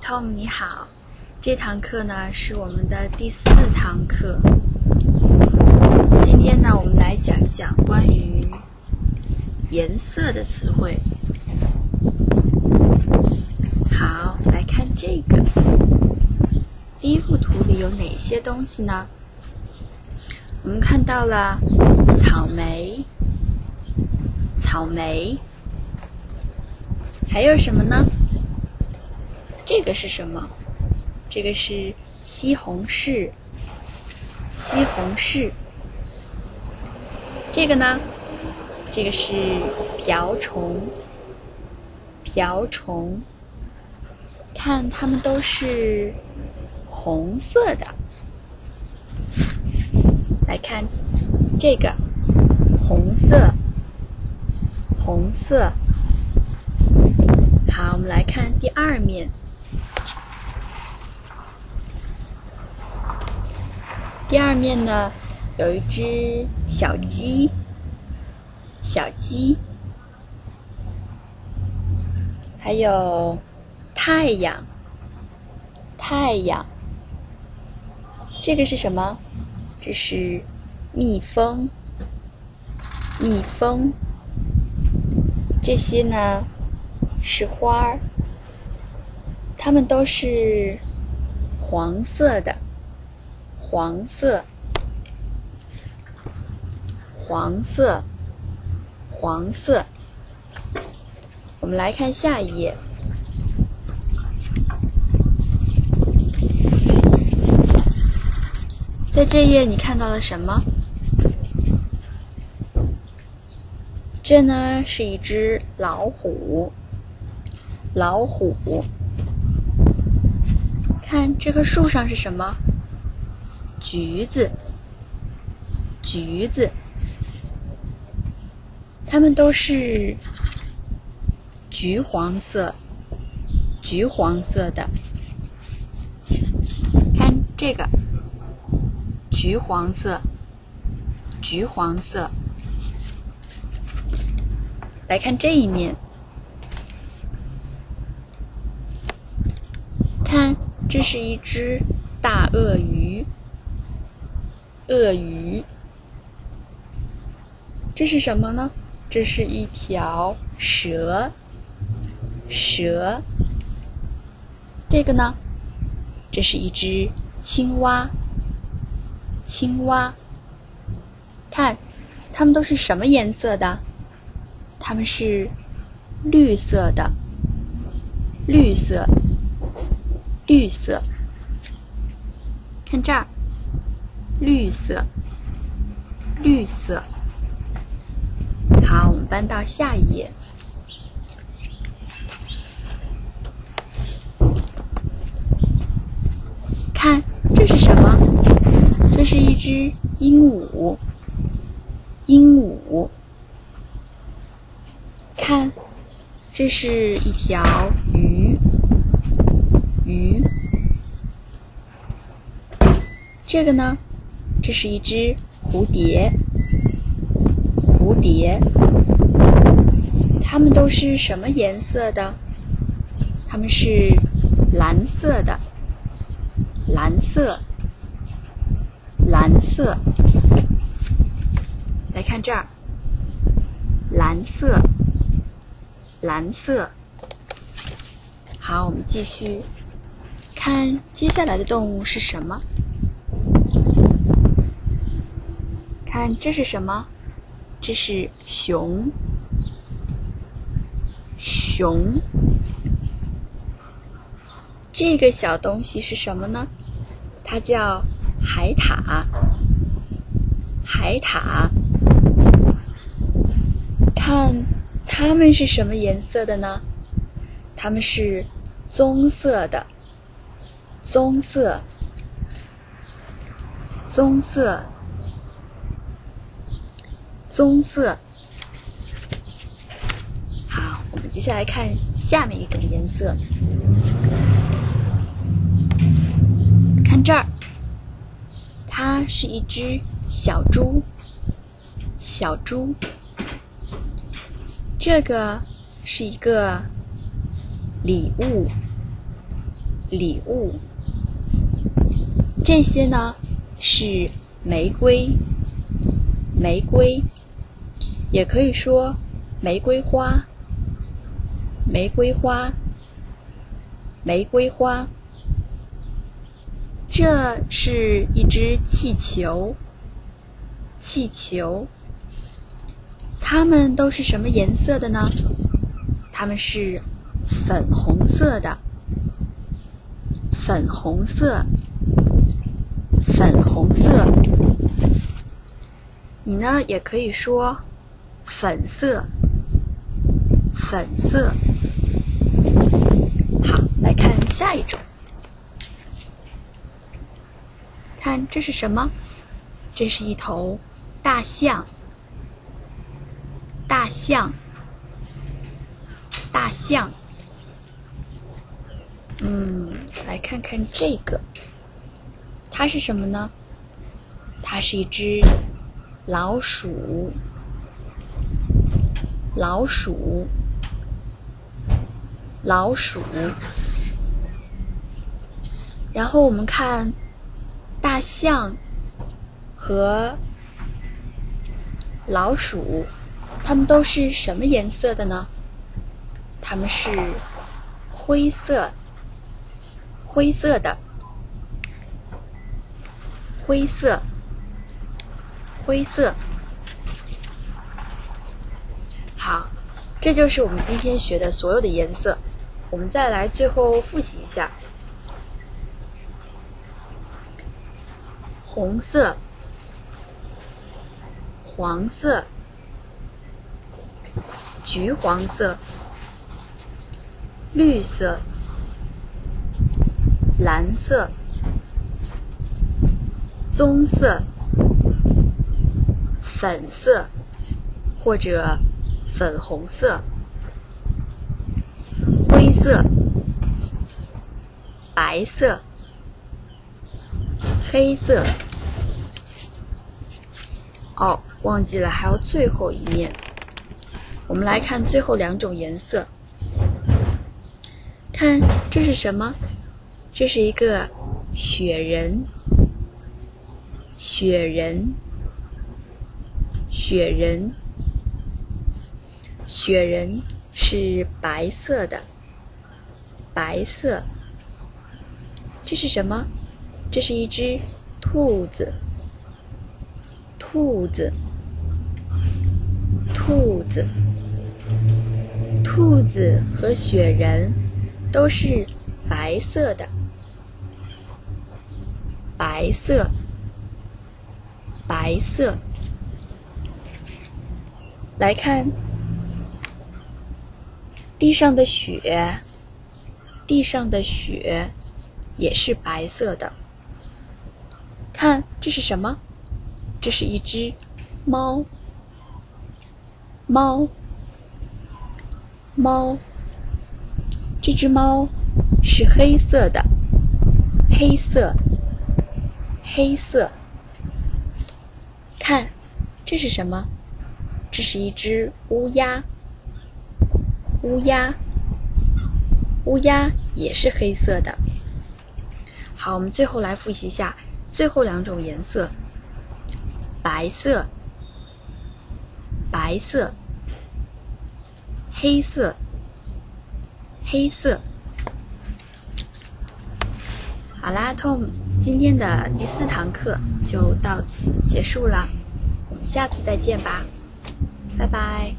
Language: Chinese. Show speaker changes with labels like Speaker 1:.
Speaker 1: Tom，你好。这堂课呢是我们的第四堂课。今天呢，我们来讲一讲关于颜色的词汇。好，来看这个。第一幅图里有哪些东西呢？我们看到了草莓，草莓，还有什么呢？这个是什么？这个是西红柿，西红柿。这个呢？这个是瓢虫，瓢虫。看，它们都是红色的。来看这个，红色，红色。好，我们来看第二面。第二面呢，有一只小鸡，小鸡，还有太阳，太阳。这个是什么？这是蜜蜂，蜜蜂。这些呢是花儿，它们都是黄色的。黄色，黄色，黄色。我们来看下一页，在这页你看到了什么？这呢是一只老虎，老虎。看这棵树上是什么？橘子，橘子，它们都是橘黄色，橘黄色的。看这个，橘黄色，橘黄色。来看这一面，看，这是一只大鳄鱼。鳄鱼，这是什么呢？这是一条蛇，蛇。这个呢？这是一只青蛙，青蛙。看，它们都是什么颜色的？它们是绿色的，绿色，绿色。看这儿。绿色，绿色。好，我们翻到下一页。看，这是什么？这是一只鹦鹉。鹦鹉。看，这是一条鱼。鱼。这个呢？这是一只蝴蝶，蝴蝶，它们都是什么颜色的？它们是蓝色的，蓝色，蓝色。来看这儿，蓝色，蓝色。好，我们继续看接下来的动物是什么。看，这是什么？这是熊。熊。这个小东西是什么呢？它叫海獭。海獭。看，它们是什么颜色的呢？它们是棕色的。棕色。棕色。棕色。好，我们接下来看下面一种颜色。看这儿，它是一只小猪。小猪。这个是一个礼物。礼物。这些呢是玫瑰，玫瑰，也可以说玫瑰花，玫瑰花，玫瑰花。这是一只气球，气球。它们都是什么颜色的呢？它们是粉红色的，粉红色，粉红色。你呢，也可以说粉色，粉色。好，来看下一种。看，这是什么？这是一头大象。大象，大象。嗯，来看看这个，它是什么呢？它是一只老鼠，老鼠，老鼠。然后我们看大象和老鼠。它们都是什么颜色的呢？它们是灰色，灰色的，灰色，灰色。好，这就是我们今天学的所有的颜色。我们再来最后复习一下：红色，黄色。橘黄色、绿色、蓝色、棕色、粉色或者粉红色、灰色、白色、黑色。哦，忘记了，还有最后一面。我们来看最后两种颜色，看这是什么？这是一个雪人，雪人，雪人，雪人是白色的，白色。这是什么？这是一只兔子，兔子，兔子。兔子和雪人都是白色的，白色，白色。来看地上的雪，地上的雪也是白色的。看，这是什么？这是一只猫，猫。猫，这只猫是黑色的，黑色，黑色。看，这是什么？这是一只乌鸦，乌鸦，乌鸦也是黑色的。好，我们最后来复习一下最后两种颜色：白色，白色。黑色，黑色。好啦，Tom，今天的第四堂课就到此结束了，我们下次再见吧，拜拜。